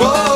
Whoa.